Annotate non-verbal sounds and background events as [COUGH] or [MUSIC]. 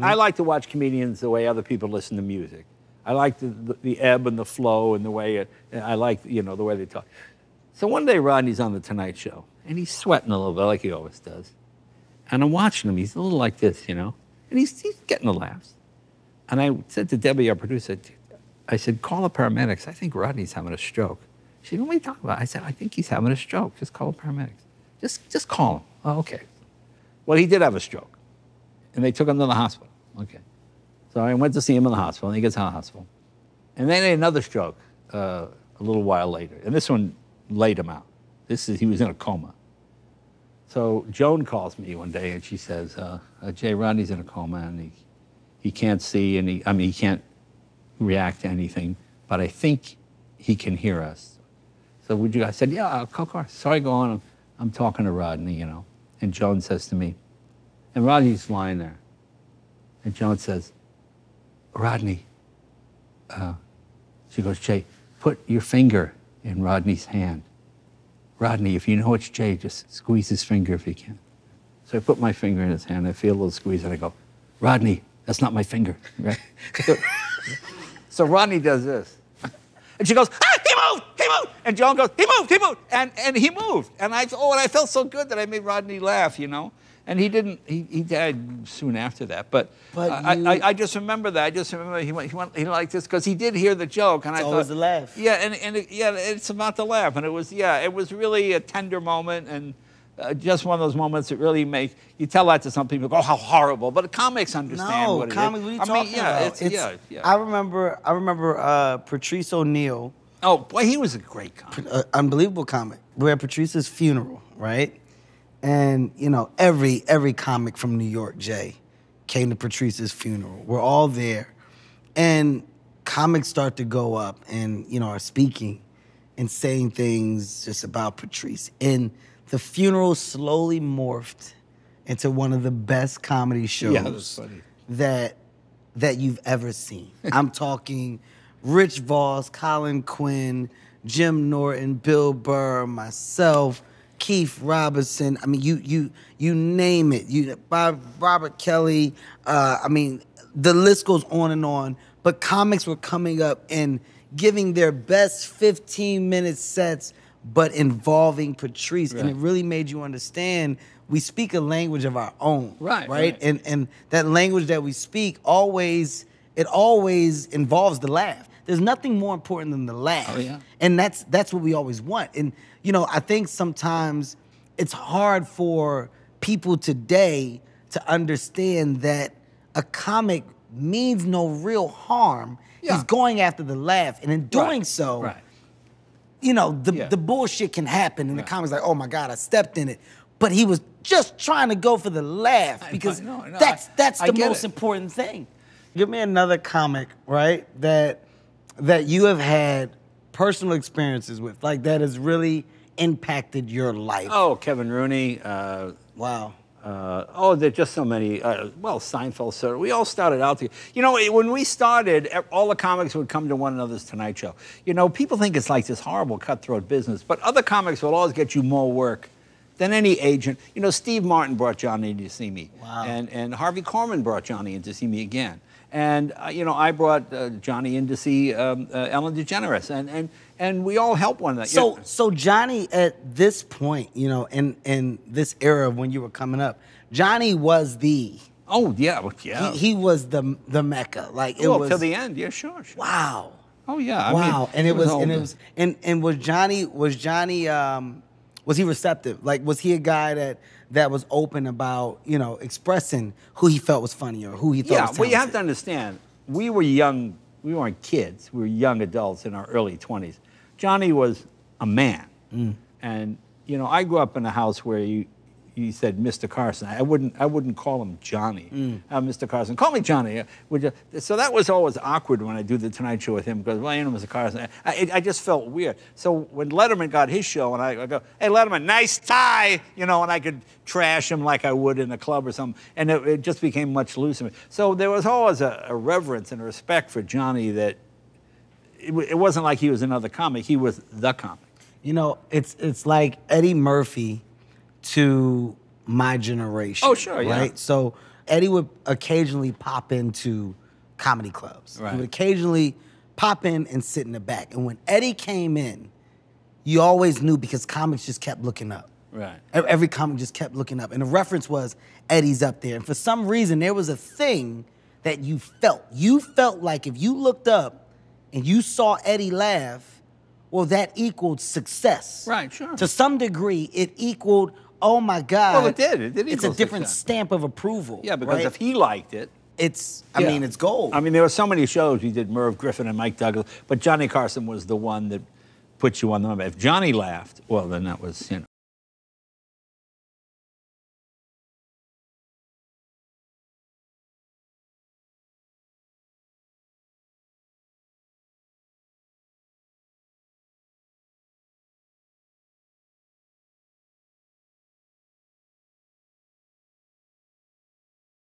I like to watch comedians the way other people listen to music. I like the, the, the ebb and the flow and the way it, I like, you know, the way they talk. So one day Rodney's on the Tonight Show and he's sweating a little bit like he always does. And I'm watching him. He's a little like this, you know, and he's, he's getting the laughs. And I said to Debbie, our producer, I said, call the paramedics. I think Rodney's having a stroke. She said, what are you talking about? I said, I think he's having a stroke. Just call the paramedics. Just, just call him. Oh, okay. Well, he did have a stroke and they took him to the hospital. Okay. So I went to see him in the hospital, and he gets out of the hospital. And then another stroke uh, a little while later, and this one laid him out. This is he was in a coma. So Joan calls me one day, and she says, uh, uh, "Jay Rodney's in a coma, and he he can't see, and he I mean he can't react to anything, but I think he can hear us." So would you? I said, "Yeah, I'll call car." So I go on. I'm, I'm talking to Rodney, you know, and Joan says to me, and Rodney's lying there. And Joan says, Rodney, uh, she goes, Jay, put your finger in Rodney's hand. Rodney, if you know it's Jay, just squeeze his finger if you can. So I put my finger in his hand. I feel a little squeeze, and I go, Rodney, that's not my finger. Right? so, so Rodney does this. And she goes, ah, he moved, he moved. And Joan goes, he moved, he moved. And, and he moved. And I, oh, and I felt so good that I made Rodney laugh, you know and he didn't. He, he died soon after that. But, but I, you, I, I, just remember that. I just remember he went. He went. He liked this because he did hear the joke, and it's I always thought, the laugh. Yeah, and and it, yeah, it's about the laugh, and it was yeah, it was really a tender moment, and uh, just one of those moments that really make you tell that to some people. Go, oh, how horrible! But comics understand no, what comics, it is. What are you I talking mean, yeah, about? It's, it's, yeah, yeah. I remember. I remember uh, Patrice O'Neal. Oh boy, he was a great comic. Uh, unbelievable comic. We're at Patrice's funeral, right? And you know, every every comic from New York, Jay, came to Patrice's funeral. We're all there, and comics start to go up and you know are speaking and saying things just about Patrice. And the funeral slowly morphed into one of the best comedy shows yeah, that that you've ever seen. [LAUGHS] I'm talking Rich Voss, Colin Quinn, Jim Norton, Bill Burr, myself. Keith Robinson. I mean, you you you name it. You Bob, Robert Kelly. Uh, I mean, the list goes on and on. But comics were coming up and giving their best 15 minute sets, but involving Patrice, right. and it really made you understand we speak a language of our own. Right, right. Right. And and that language that we speak always it always involves the laugh. There's nothing more important than the laugh. Oh, yeah. And that's that's what we always want. And you know, I think sometimes it's hard for people today to understand that a comic means no real harm. Yeah. He's going after the laugh, and in doing right. so, right. you know, the yeah. the bullshit can happen, and right. the comic's like, oh my god, I stepped in it. But he was just trying to go for the laugh because I, no, no, that's that's I, the I most it. important thing. Give me another comic, right? That that you have had personal experiences with, like that has really impacted your life? Oh, Kevin Rooney. Uh, wow. Uh, oh, there's just so many. Uh, well, Seinfeld, sir. We all started out together. You know, when we started, all the comics would come to one another's Tonight Show. You know, people think it's like this horrible cutthroat business, but other comics will always get you more work than any agent. You know, Steve Martin brought Johnny in to see me, wow. and and Harvey Korman brought Johnny in to see me again. And uh, you know, I brought uh, Johnny in to see um, uh, Ellen DeGeneres, and and and we all help one another. So so Johnny, at this point, you know, in in this era when you were coming up, Johnny was the. Oh yeah, yeah. He, he was the the mecca, like it well, was till the end. Yeah, sure, sure. Wow. Oh yeah. I wow. Mean, and it, was, was and it was and and was Johnny was Johnny um was he receptive? Like was he a guy that that was open about you know expressing who he felt was funny or who he thought yeah, well, you have to understand, we were young. We weren't kids. We were young adults in our early 20s. Johnny was a man, mm. and you know, I grew up in a house where you he said Mr. Carson. I wouldn't I wouldn't call him Johnny. Mm. Uh, Mr. Carson, call me Johnny. Would you? So that was always awkward when I do the Tonight Show with him because well, you know, Mr. Carson. I, I just felt weird. So when Letterman got his show, and I, I, go, hey Letterman, nice tie, you know, and I could trash him like I would in a club or something, and it, it just became much looser. So there was always a, a reverence and a respect for Johnny that it, it wasn't like he was another comic. He was the comic. You know, it's it's like Eddie Murphy to my generation. Oh, sure, yeah. Right? So Eddie would occasionally pop into comedy clubs. Right. He would occasionally pop in and sit in the back. And when Eddie came in, you always knew because comics just kept looking up. Right. Every comic just kept looking up. And the reference was Eddie's up there. And for some reason, there was a thing that you felt. You felt like if you looked up and you saw Eddie laugh, well, that equaled success. Right, sure. To some degree, it equaled, oh my God. Well, it did. It did It's a different success. stamp of approval. Yeah, because right? if he liked it, it's, I Yeah. mean, it's gold. I mean, there were so many shows. We did Merv Griffin and Mike Douglas, but Johnny Carson was the one that put you on the map. If Johnny laughed, well, then that was, you know.